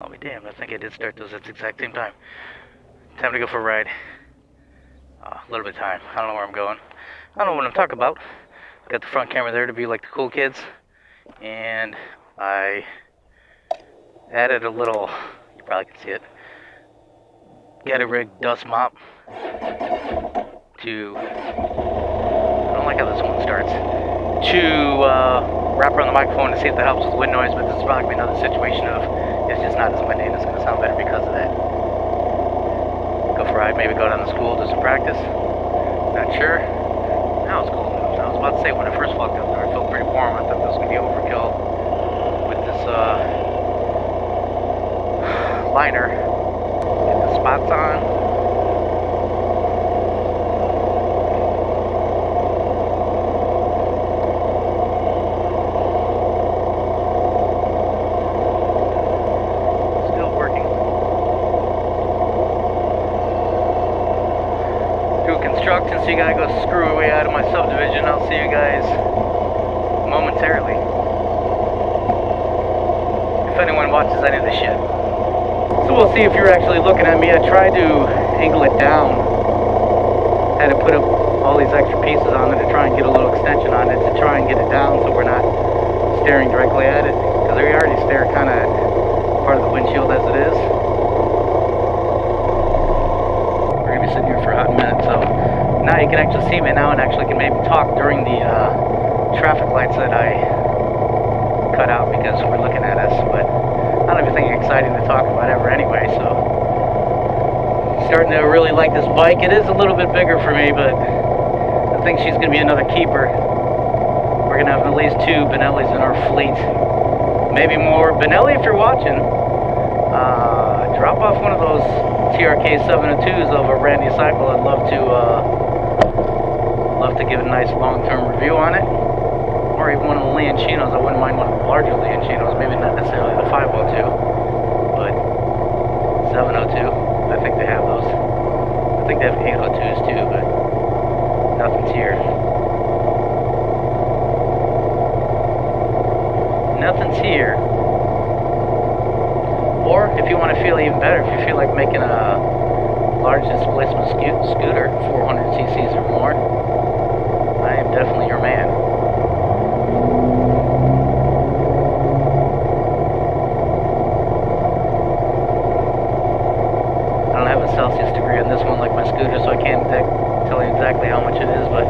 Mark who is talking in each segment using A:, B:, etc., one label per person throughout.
A: I'll be damned. I think I did start those at the exact same time. Time to go for a ride. Uh, a little bit of time. I don't know where I'm going. I don't know what I'm talking about. Got the front camera there to be like the cool kids. And I added a little, you probably can see it, get a rig dust mop to, I don't like how this one starts, to uh, wrap around the microphone to see if that helps with wind noise, but this is probably another situation of it's just not as mundane. It's going to sound better because of that. Go for a ride, maybe go down to school, do some practice. Not sure. Now it's cold enough. I was about to say when I first walked out there, it felt pretty warm. I thought this was going to be overkill with this uh, liner. Get the spots on. Still working. Construction, so you gotta go screw way out of my subdivision. I'll see you guys momentarily. If anyone watches any of this shit. So we'll see if you're actually looking at me. I tried to angle it down. Had to put up all these extra pieces on it to try and get a little extension on it to try and get it down so we're not staring directly at it. Because we already stare kind of part of the windshield as it is. We're going to be sitting here for a hot minute. So now you can actually see me now and actually can maybe talk during the uh, traffic lights that I cut out because we're looking at us. But I don't have anything exciting to talk about ever anyway, so starting to really like this bike. It is a little bit bigger for me, but I think she's going to be another keeper. We're going to have at least two Benellis in our fleet. Maybe more. Benelli, if you're watching, uh, drop off one of those TRK 702s over Randy's Cycle. I'd love to uh, to give a nice long-term review on it or even one of the Leoncinos. I wouldn't mind one of the larger Leoncinos, maybe not necessarily the 502, but 702. I think they have those. I think they have 802s too, but nothing's here. Nothing's here. Or if you want to feel even better, if you feel like making a large displacement sco- scooter, 400 cc's or more, I am definitely your man. I don't have a Celsius degree on this one like my scooter, so I can't exact- tell you exactly how much it is, but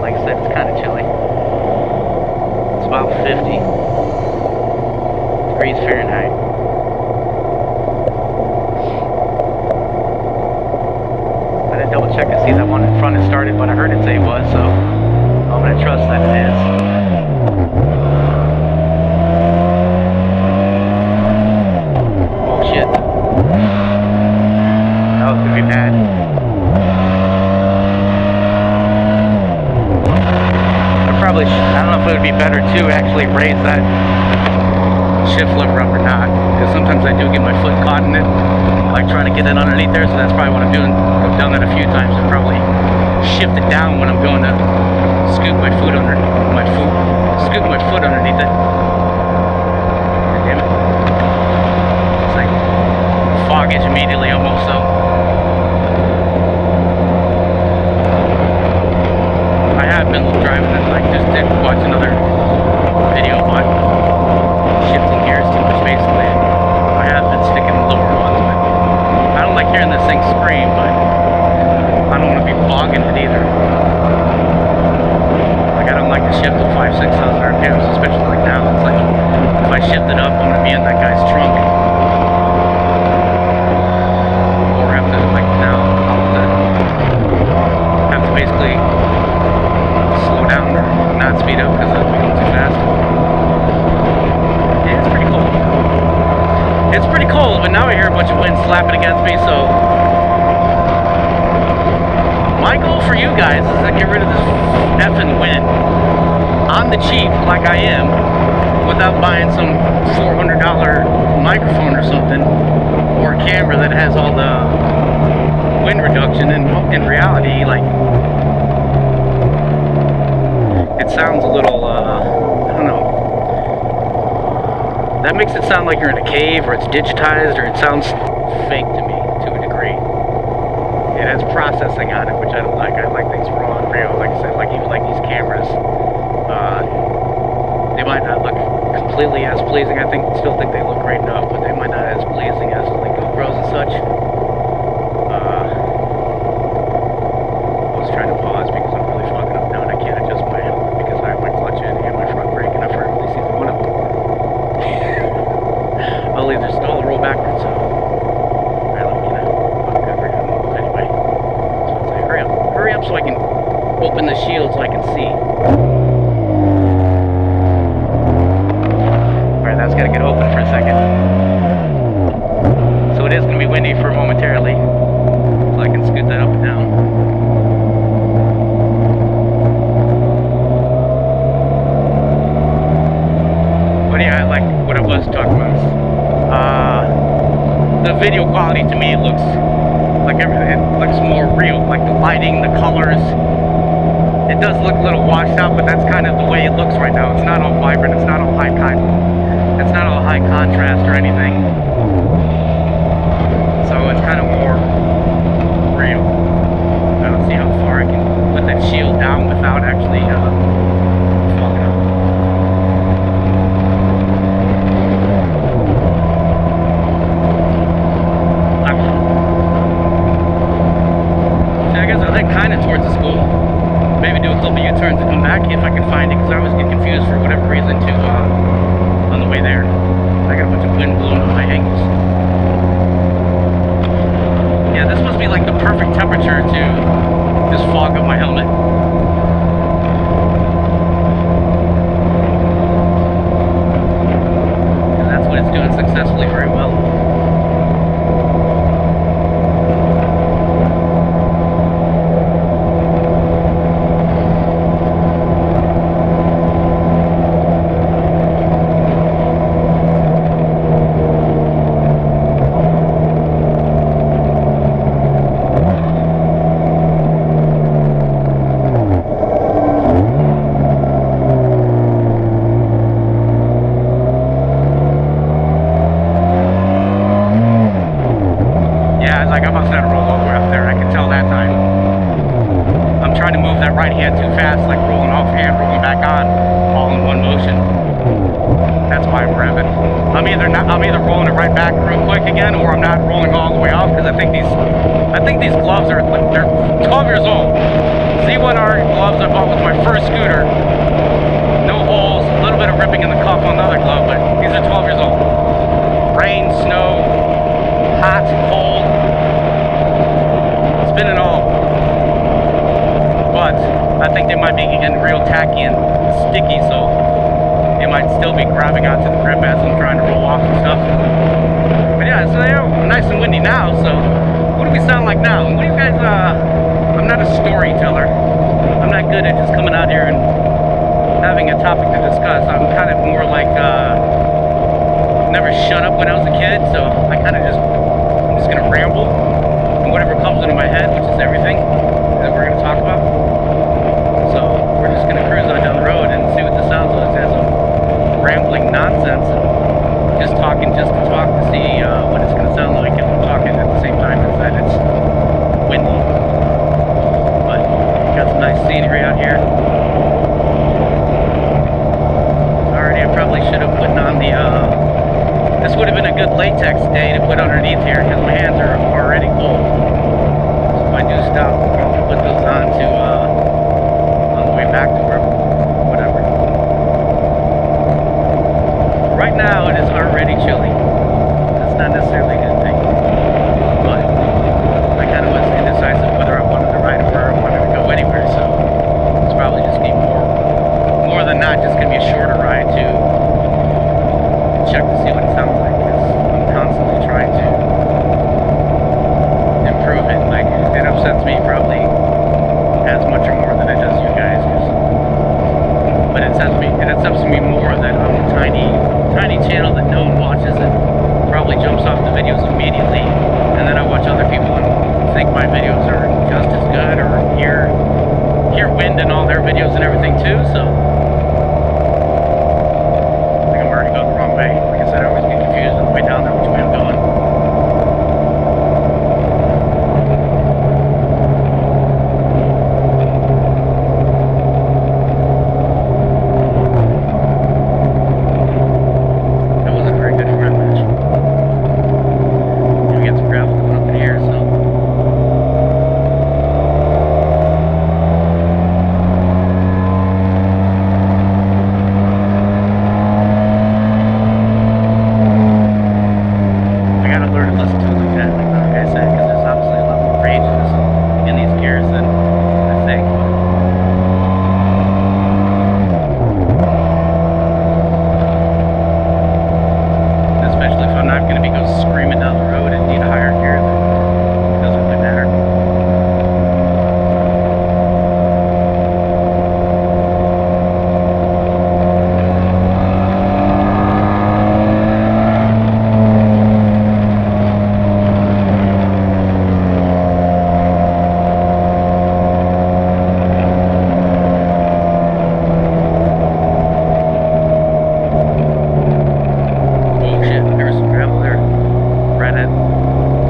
A: like I said, it's kind of chilly. It's about 50 degrees Fahrenheit. I didn't double check to see that one in front had started, but I heard it say it was, so I'm gonna trust that it is. Oh shit. That was gonna be bad. I probably, sh- I don't know if it would be better to actually raise that shift lever up or not. Because sometimes I do get my foot caught in it, like trying to get it underneath there. So that's probably what I'm doing. I've done that a few times. I probably shift it down when I'm going to scoop my foot under my foot, scoop my foot underneath it. Damn it. It's like foggage immediately almost so. I have been driving it, like just did watch another video on shifting gears too much basically. I have been sticking lower ones, but I don't like hearing this thing scream, but I don't want to be bogging it either. Like I don't like to shift at five, six thousand RPMs, especially like now. It's like if I shift it up, I'm gonna be in that guy's trunk. Or have to like now I'll have to have to basically slow down or not speed up because I'm going too fast. Yeah, it's pretty cold. It's pretty cold, but now I hear a bunch of wind slapping against me, so my goal for you guys is to get rid of this effing wind the cheap, like I am, without buying some $400 microphone or something, or a camera that has all the wind reduction. In, in reality, like, it sounds a little, uh, I don't know. That makes it sound like you're in a cave or it's digitized or it sounds fake to me to a degree. It has processing on it, which I don't like. I like things raw and real. Like I said, like even like these cameras. Uh, they might not look completely as pleasing. I think still think they look great enough, but they might not as pleasing as like GoPros and such. Uh, I was trying to pause because I'm really fucking up now and I can't adjust my helmet because I have my clutch in and my front brake and I forgot to release either one of them. I'll either stall or roll backwards. So, alright, let me know. I'm good for Anyway, so I'll say, hurry up, hurry up so I can open the shield so I can see. Alright, that's gotta get open for a second. So it is gonna be windy for momentarily. So I can scoot that up and down. But yeah, like what I was talking about. Uh, the video quality to me looks like everything. It looks more real. Like the lighting, the colors. It does look a little washed out, but that's kind of the way it looks right now. It's not all vibrant. It's not all high con. It's not all high contrast or anything. So it's kind of more real. I don't see how far I can put that shield down without actually uh, fucking up. See, I guess I think kind of towards the school. Maybe do a couple U-turns and come back if I can find it, because I always get confused for whatever reason to uh, on the way there. I got a bunch of wind blowing on my ankles. Yeah, this must be like the perfect temperature to just fog up my helmet. 'Cause that's what it's doing successfully very well. Yeah, like I must not roll over up there. I can tell that time. I'm trying to move that right hand too fast, like rolling off hand, rolling back on, all in one motion. That's why I'm revving. I'm either not, I'm either rolling it right back real quick again, or I'm not rolling all the way off because I think these, I think these gloves are they're 12 years old. Z1R gloves I bought with my first scooter. No holes, a little bit of ripping in the cuff on the other glove, but these are 12 years old. Rain, snow, hot, cold. Been an all. But I think they might be getting real tacky and sticky, so they might still be grabbing onto the grip as I'm trying to roll off and stuff. But yeah, so they're nice and windy now, so what do we sound like now? What do you guys, uh, I'm not a storyteller. I'm not good at just coming out here and having a topic to discuss. I'm kind of more like, uh, never shut up when I was a kid, so I kind of just, I'm just gonna ramble, and whatever comes into my head, which is everything that we're gonna talk about. So we're just gonna cruise on down the road and see what the sounds is as I'm rambling nonsense, just talking just to talk to see uh, what it's gonna sound like if I'm talking at the same time as that it's windy. But got some nice scenery out here. Already, I probably should have put on the. Uh, this would have been a good latex day to put underneath here because my hands are already cold. So if I do stop, I'll probably put those on to uh, on the way back to work, whatever. Right now, it is already chilly. That's not necessarily a good thing, but I kind of was indecisive whether I wanted to ride or I wanted to go anywhere. So it's probably just be more, more than not, just gonna be a shorter ride to check to see what it sounds like. 'cause I'm constantly trying to improve it. Like it upsets me probably as much or more than it does you guys. 'cause- but it upsets me. It upsets me more that I'm a tiny, tiny channel that no one watches and probably jumps off the videos immediately, and then I watch other people and think my videos are just as good or hear hear wind in all their videos and everything too. So. I think I'm already going the wrong way. Like I said,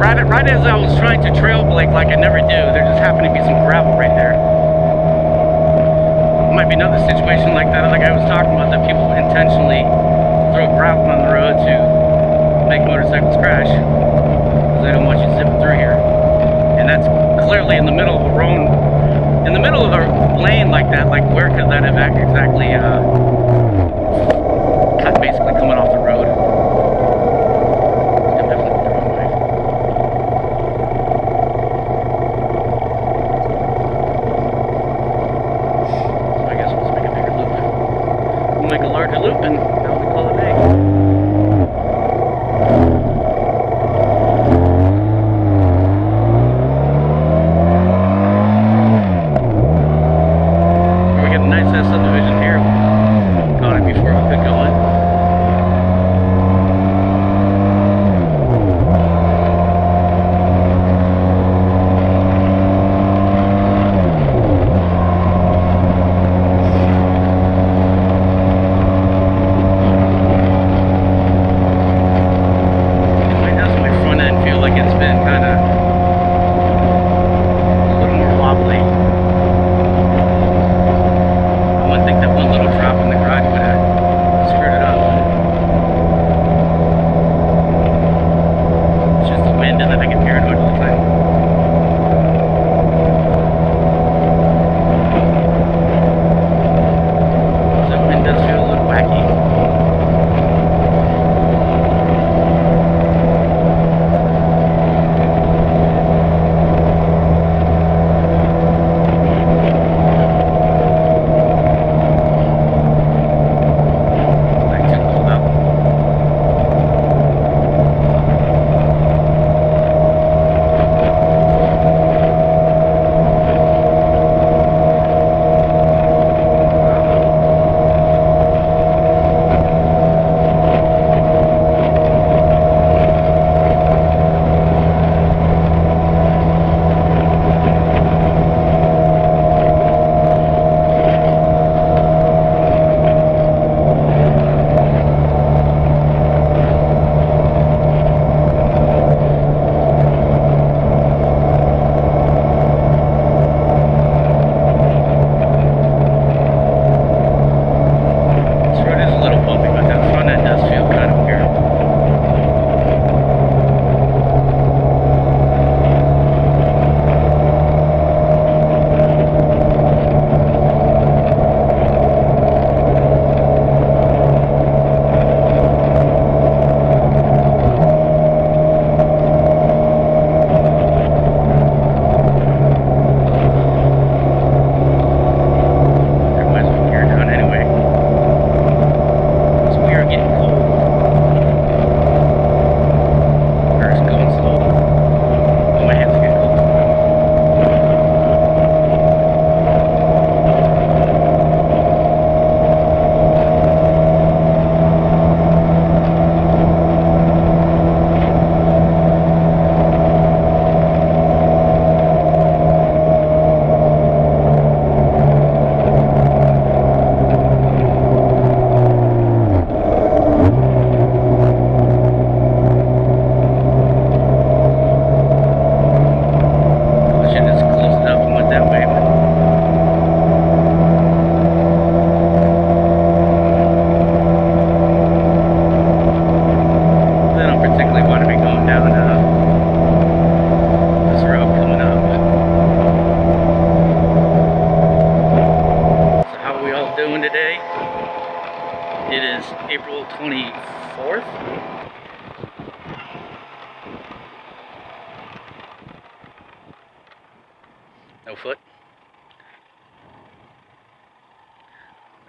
A: right, right as I was trying to trail brake like I never do, there just happened to be some gravel right there. Might be another situation like that, like I was talking about, that people intentionally throw gravel on the road to make motorcycles crash. Because they don't want you zipping through here. And that's clearly in the middle of a road, in the middle of a lane like that, like where could that have exactly uh,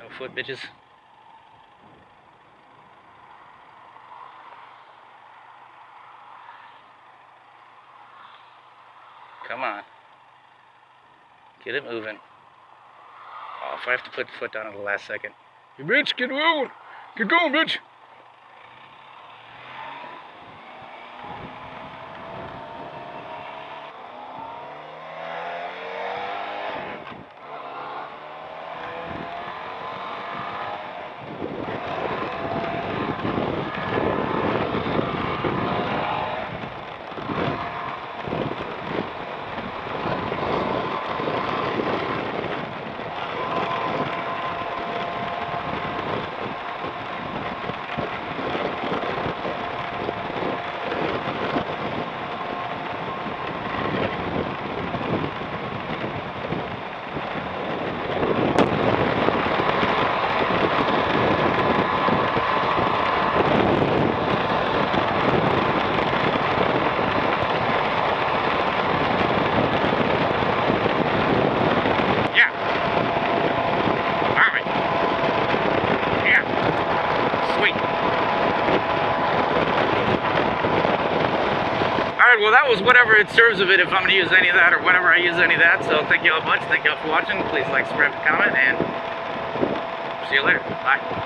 A: No foot, bitches. Come on. Get it moving. Oh, if I have to put the foot down at the last second. You bitch, get moving. Get going, bitch. right, well, that was whatever it serves of it if I'm going to use any of that or whenever I use any of that. So thank you all much. Thank you all for watching. Please like, subscribe, comment, and see you later. Bye.